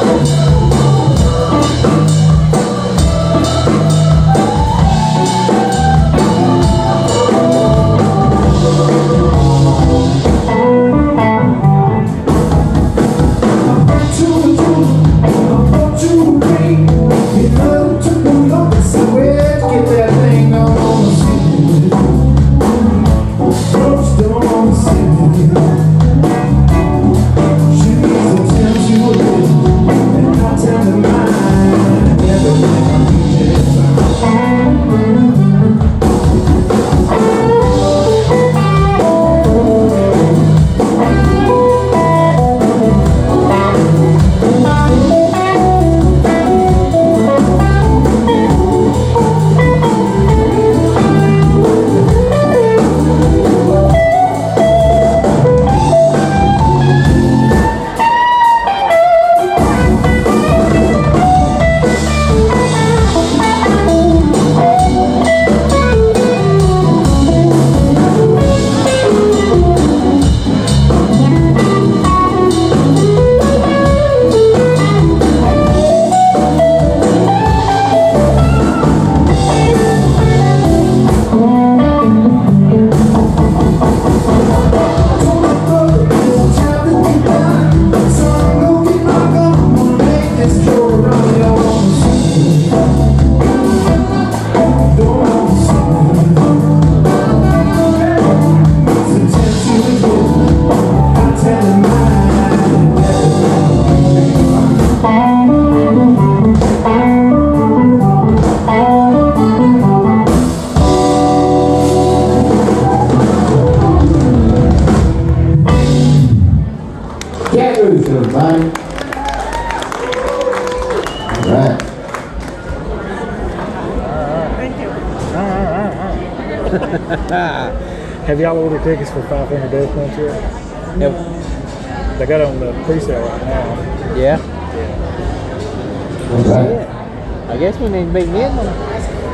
어. Have y'all ordered tickets for Five Finger Death Punch yet? Yep. They got it on the pre-sale right now. Yeah. Yeah. I guess we need to be getting them.